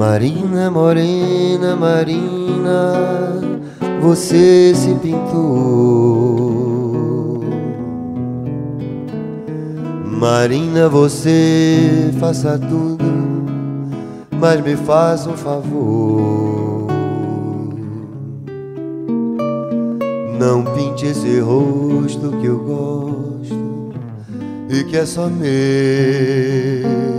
Marina, morena, Marina, você se pintou. Marina, você faça tudo, mas me faça um favor. Não pinte esse rosto que eu gosto e que é só meu.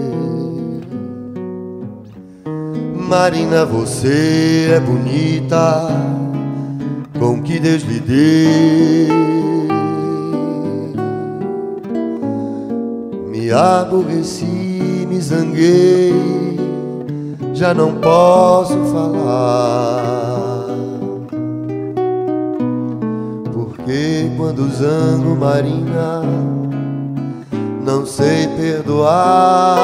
Marina, você é bonita, com que Deus lhe deu. Me aborreci, me zanguei, já não posso falar. Porque quando zango, Marina, não sei perdoar.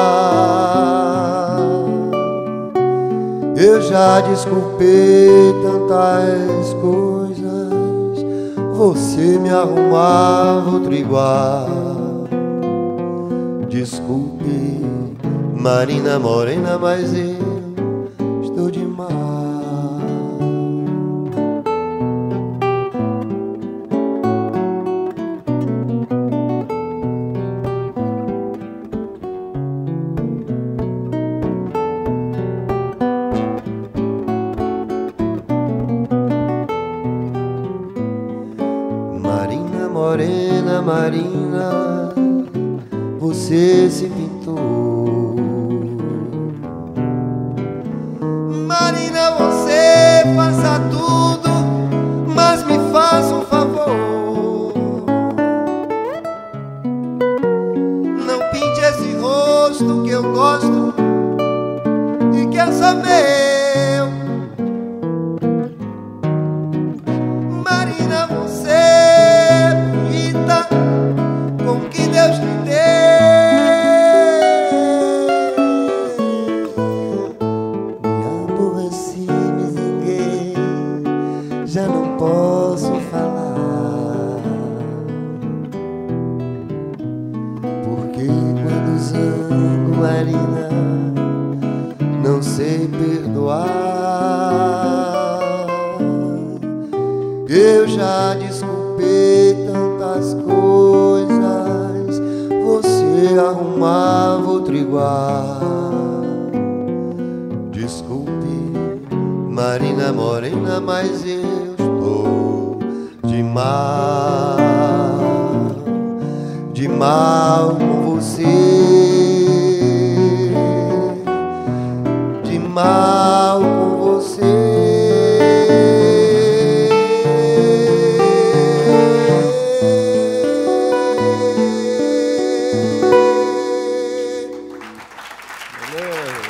Eu já desculpei tantas coisas, você me arrumava outro igual. Desculpe, Marina Morena, mas eu estou de Morena, Marina, você se pintou. Marina, você faça tudo, mas me faça um favor. Não pinte esse rosto que eu gosto e que é já não posso falar. Porque quando zango, Marina, não sei perdoar. Eu já desculpei tantas coisas, você arrumava outro igual. Desculpe, Marina Morena, mas eu mar de mal com você, de mal com você. Valeu.